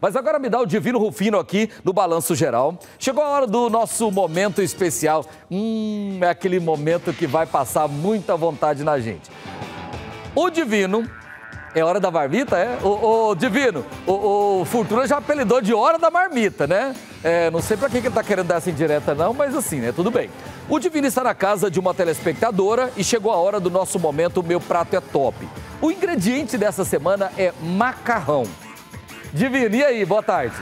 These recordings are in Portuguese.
Mas agora me dá o Divino Rufino aqui no Balanço Geral. Chegou a hora do nosso momento especial. Hum, é aquele momento que vai passar muita vontade na gente. O Divino. É hora da marmita, é? O, o Divino, o, o, Fortuna já apelidou de hora da marmita, né? É, não sei pra que ele tá querendo dar essa indireta, não, mas assim, né? Tudo bem. O Divino está na casa de uma telespectadora e chegou a hora do nosso momento Meu Prato é Top. O ingrediente dessa semana é macarrão. Divino, e aí? Boa tarde.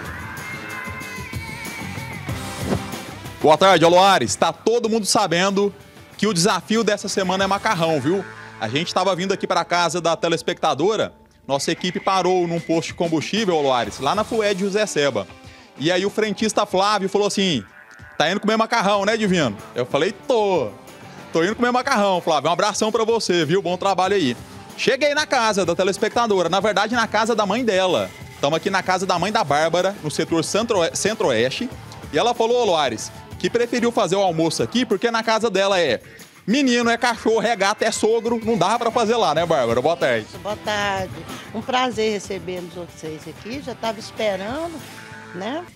Boa tarde, Aloares. Está todo mundo sabendo que o desafio dessa semana é macarrão, viu? A gente estava vindo aqui para casa da telespectadora, nossa equipe parou num posto de combustível, Aloares, lá na Fued José Seba. E aí o frentista Flávio falou assim: tá indo comer macarrão, né, Divino? Eu falei, tô. Tô indo comer macarrão, Flávio. Um abração para você, viu? Bom trabalho aí. Cheguei na casa da telespectadora, na verdade na casa da mãe dela. Estamos aqui na casa da mãe da Bárbara, no setor centro-oeste. E ela falou, Loares, que preferiu fazer o almoço aqui porque na casa dela é menino, é cachorro, é gato, é sogro. Não dá para fazer lá, né, Bárbara? Boa tarde. Boa tarde. Um prazer recebê-los vocês aqui. Já estava esperando, né?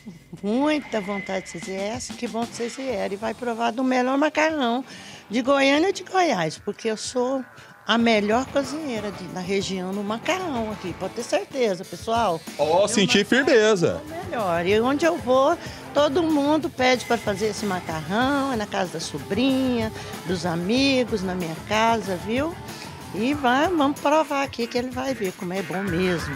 Muita vontade de vocês viessem. Que bom que vocês vieram. E vai provar do melhor macarrão de Goiânia e de Goiás, porque eu sou a melhor cozinheira de, na região no macarrão aqui, pode ter certeza, pessoal. Ó, oh, senti firmeza. É melhor. E onde eu vou, todo mundo pede para fazer esse macarrão, é na casa da sobrinha, dos amigos, na minha casa, viu? E vai, vamos provar aqui que ele vai ver como é bom mesmo.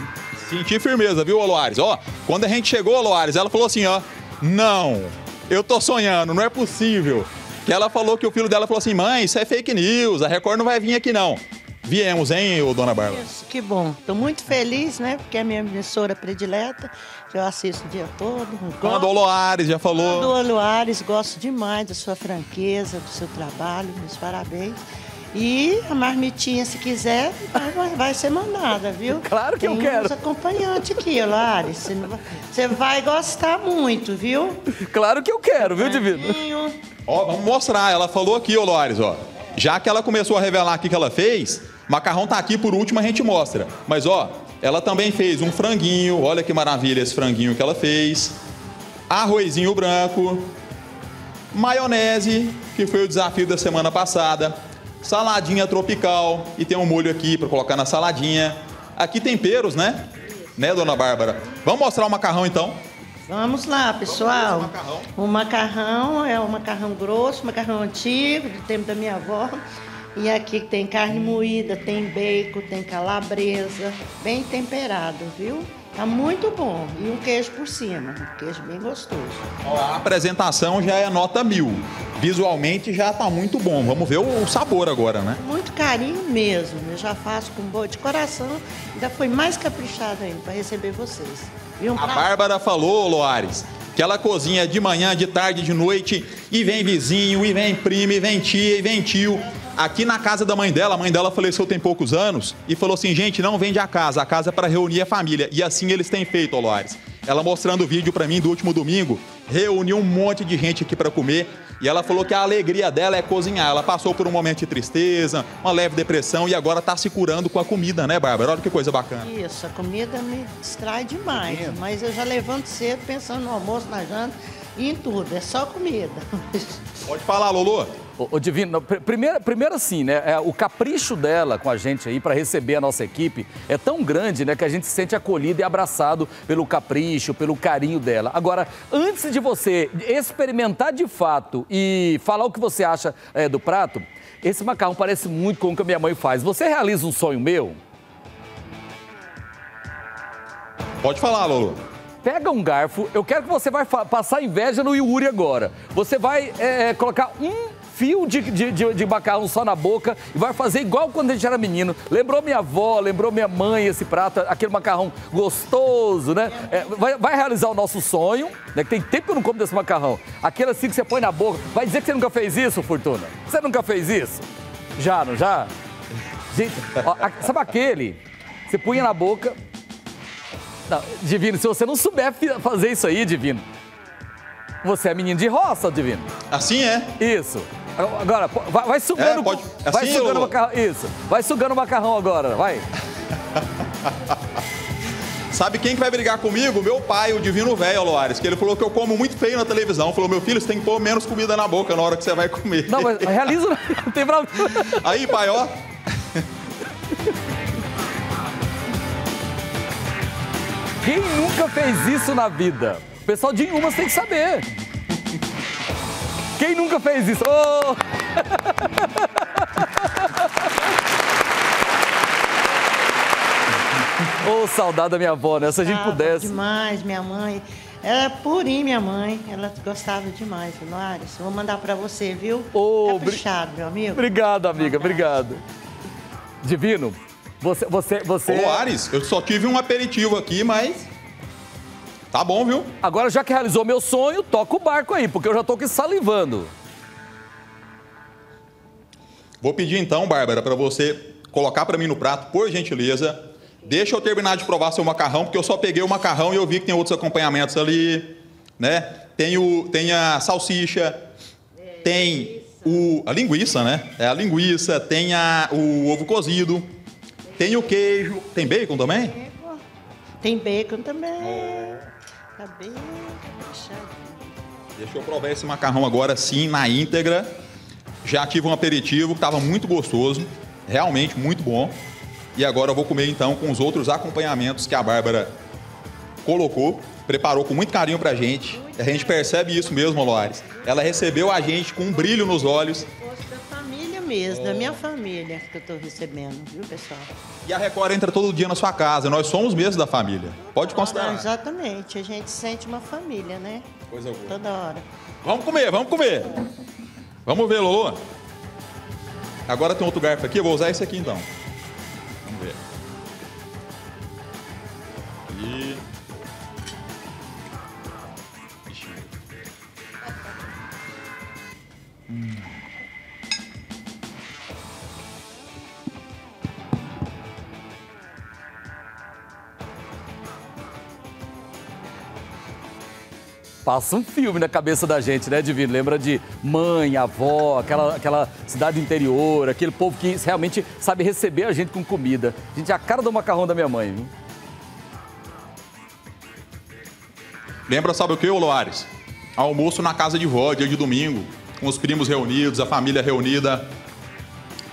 Senti firmeza, viu, Aloares? Ó, quando a gente chegou, Aloares, ela falou assim, ó, não, eu tô sonhando, não é possível que ela falou que o filho dela falou assim: mãe, isso é fake news, a Record não vai vir aqui não. Viemos, hein, ô, dona Bárbara? Isso, que bom. Estou muito feliz, né? Porque é a minha emissora predileta, que eu assisto o dia todo. Gosto... a Loares já falou. Dona Loares, gosto demais da sua franqueza, do seu trabalho, meus parabéns. E a marmitinha, se quiser, vai, vai ser mandada, viu? Claro que Tem eu quero. Tem acompanhante aqui, Lares. Você vai gostar muito, viu? Claro que eu quero, viu, Divino? Ó, vamos mostrar. Ela falou aqui, ô Loares, ó. Já que ela começou a revelar aqui que ela fez, macarrão tá aqui por último, a gente mostra. Mas, ó, ela também fez um franguinho. Olha que maravilha esse franguinho que ela fez. Arrozinho branco. Maionese, que foi o desafio da semana passada. Saladinha tropical. E tem um molho aqui para colocar na saladinha. Aqui temperos, né? Né, dona Bárbara? Vamos mostrar o macarrão então? Vamos lá, pessoal. Vamos macarrão. O macarrão é um macarrão grosso, macarrão antigo, do tempo da minha avó. E aqui tem carne moída, tem bacon, tem calabresa, bem temperado, viu? Tá muito bom. E um queijo por cima, um queijo bem gostoso. A apresentação já é nota mil. Visualmente já tá muito bom. Vamos ver o sabor agora, né? Muito carinho mesmo. Eu já faço com boa de coração. Ainda foi mais caprichado ainda para receber vocês. A Bárbara falou, Loares, que ela cozinha de manhã, de tarde, de noite, e vem vizinho, e vem primo, e vem tia, e vem tio. Aqui na casa da mãe dela, a mãe dela faleceu tem poucos anos, e falou assim, gente, não vende a casa, a casa é para reunir a família. E assim eles têm feito, Loares. Ela mostrando o vídeo para mim do último domingo, reuniu um monte de gente aqui para comer, e ela falou que a alegria dela é cozinhar. Ela passou por um momento de tristeza, uma leve depressão e agora está se curando com a comida, né, Bárbara? Olha que coisa bacana. Isso, a comida me distrai demais. Mas eu já levanto cedo pensando no almoço, na janta e em tudo. É só comida. Pode falar, Lolo. Ô, Divino, primeiro, primeiro assim, né? É, o capricho dela com a gente aí para receber a nossa equipe é tão grande, né? Que a gente se sente acolhido e abraçado pelo capricho, pelo carinho dela. Agora, antes de você experimentar de fato e falar o que você acha é, do prato, esse macarrão parece muito com o que a minha mãe faz. Você realiza um sonho meu? Pode falar, Lolo pega um garfo, eu quero que você vai passar inveja no Yuri agora. Você vai é, colocar um fio de, de, de, de macarrão só na boca e vai fazer igual quando a gente era menino. Lembrou minha avó, lembrou minha mãe esse prato, aquele macarrão gostoso, né? É, vai, vai, realizar o nosso sonho, né? Que tem tempo que eu não como desse macarrão. Aquele assim que você põe na boca. Vai dizer que você nunca fez isso, Fortuna? Você nunca fez isso? Já, não já? Gente, ó, sabe aquele? Você punha na boca. Não, Divino, se você não souber fazer isso aí, Divino, você é menino de roça, Divino. Assim é? Isso. Agora, vai, vai sugando. É, pode... assim, vai sugando o macarrão. Isso. Vai sugando o macarrão agora, vai. Sabe quem que vai brigar comigo? Meu pai, o Divino Velho, Loares, que ele falou que eu como muito feio na televisão. Falou, meu filho, você tem que pôr menos comida na boca na hora que você vai comer. Não, mas realiza, não tem problema. Aí, pai, ó. Quem nunca fez isso na vida? O pessoal de Inhumas tem que saber. Quem nunca fez isso? Ô! Ô, saudade da minha avó, né? Se a gente Ah, pudesse. demais, minha mãe. Ela é purinha, minha mãe. Ela gostava demais, Loares. Vou mandar pra você, viu? Ô, bri- Caprichado, meu amigo. Obrigado, amiga, obrigado. Divino, você, você, você. Ô, Loares, eu só tive um aperitivo aqui, mas. Tá bom, viu? Agora, já que realizou meu sonho, toca o barco aí, porque eu já tô aqui salivando. Vou pedir então, Bárbara, para você colocar para mim no prato, por gentileza. Deixa eu terminar de provar seu macarrão, porque eu só peguei o macarrão e eu vi que tem outros acompanhamentos ali, né? Tem, o, tem a salsicha, tem o, a linguiça, né? É a linguiça, tem a, o ovo cozido, tem o queijo, tem bacon também? Tem bacon também. Tá bem caprichado. Deixa eu provar esse macarrão agora sim, na íntegra. Já tive um aperitivo que estava muito gostoso, realmente muito bom. E agora eu vou comer então com os outros acompanhamentos que a Bárbara colocou, preparou com muito carinho pra gente. A gente percebe isso mesmo, Loares. Ela recebeu a gente com um brilho nos olhos. Mesmo, da minha família que eu tô recebendo, viu, pessoal? E a Record entra todo dia na sua casa. Nós somos mesmo da família. Pode Ah, considerar. exatamente, a gente sente uma família, né? Coisa boa. Toda hora. Vamos comer, vamos comer. Vamos ver, Lolo. Agora tem outro garfo aqui, eu vou usar esse aqui então. Vamos ver. E... Passa um filme na cabeça da gente, né, Divino? Lembra de mãe, avó, aquela, aquela cidade interior, aquele povo que realmente sabe receber a gente com comida. Gente, é a cara do macarrão da minha mãe, viu? Lembra, sabe o que, ô Loares? Almoço na casa de vó, dia de domingo, com os primos reunidos, a família reunida.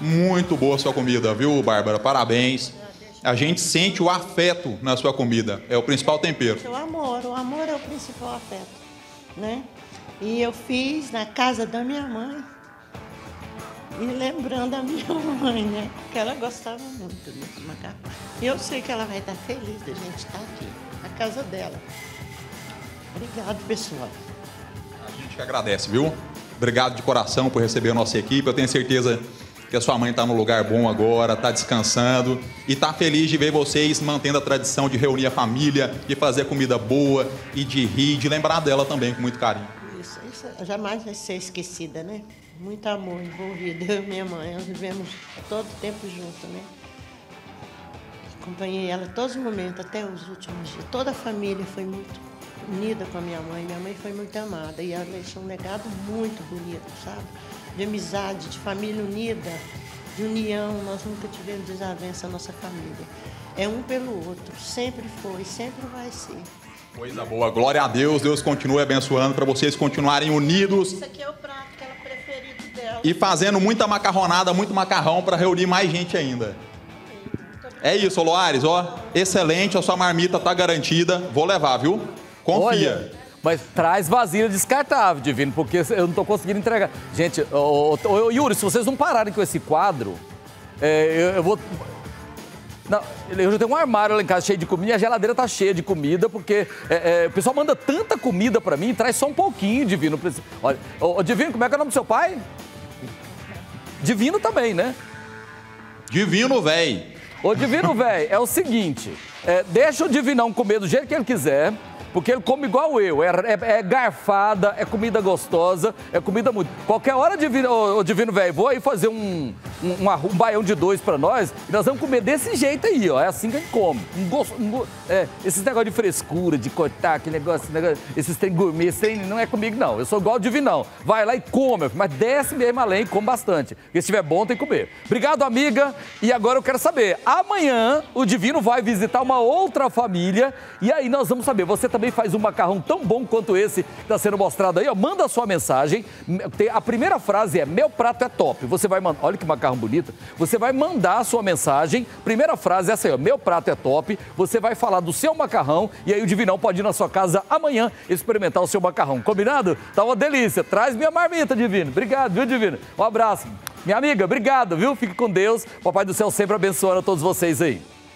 Muito boa a sua comida, viu, Bárbara? Parabéns. A gente sente o afeto na sua comida. É o principal tempero. O amor, o amor é o principal afeto, né? E eu fiz na casa da minha mãe. E lembrando a minha mãe, né? Que ela gostava muito desse macarrão. E eu sei que ela vai estar feliz da gente estar aqui, na casa dela. Obrigado, pessoal. A gente que agradece, viu? Obrigado de coração por receber a nossa equipe. Eu tenho certeza que a sua mãe está no lugar bom agora, está descansando e está feliz de ver vocês mantendo a tradição de reunir a família, de fazer comida boa e de rir, de lembrar dela também com muito carinho. Isso, isso jamais vai ser esquecida, né? Muito amor envolvido. Eu e minha mãe, nós vivemos todo o tempo juntos, né? Acompanhei ela todos os momentos, até os últimos dias. Toda a família foi muito unida com a minha mãe. Minha mãe foi muito amada e ela deixou um legado muito bonito, sabe? De amizade, de família unida, de união. Nós nunca tivemos desavença na nossa família. É um pelo outro, sempre foi, sempre vai ser. Coisa boa, glória a Deus, Deus continue abençoando para vocês continuarem unidos Isso aqui é o prato que ela preferido dela. e fazendo muita macarronada, muito macarrão para reunir mais gente ainda. É isso, Loares, ó, excelente, a sua marmita tá garantida, vou levar, viu? Confia. Olha, mas traz vasilha descartável, Divino, porque eu não tô conseguindo entregar. Gente, ô, ô, ô, Yuri, se vocês não pararem com esse quadro, é, eu, eu vou. Não, eu já tenho um armário lá em casa cheio de comida e a geladeira tá cheia de comida, porque é, é, o pessoal manda tanta comida pra mim, traz só um pouquinho, Divino. Olha, ô, Divino, como é que é o nome do seu pai? Divino também, né? Divino, véi. Ô, Divino, velho, é o seguinte: é, deixa o Divinão comer do jeito que ele quiser. Porque ele come igual eu. É, é, é garfada, é comida gostosa, é comida muito. Qualquer hora, Divino, ô, Divino Velho, vou aí fazer um, um, um, baião de dois pra nós e nós vamos comer desse jeito aí, ó. É assim que a gente come. Um gosto, um, é, esses negócios de frescura, de cortar, aquele negócio, negócio esses trem gourmet, não é comigo, não. Eu sou igual o Divinão. Vai lá e come, mas desce mesmo além e come bastante. Porque se estiver bom, tem que comer. Obrigado, amiga. E agora eu quero saber, amanhã o Divino vai visitar uma outra família e aí nós vamos saber, você também faz um macarrão tão bom quanto esse que está sendo mostrado aí, ó. Manda sua mensagem. A primeira frase é: Meu prato é top. Você vai mandar, olha que macarrão bonito. Você vai mandar a sua mensagem. Primeira frase é essa aí. Meu prato é top. Você vai falar do seu macarrão e aí o Divinão pode ir na sua casa amanhã experimentar o seu macarrão. Combinado? Tá uma delícia. Traz minha marmita, Divino. Obrigado, viu, Divino? Um abraço. Minha amiga, obrigado, viu? Fique com Deus. Papai do céu sempre abençoando a todos vocês aí.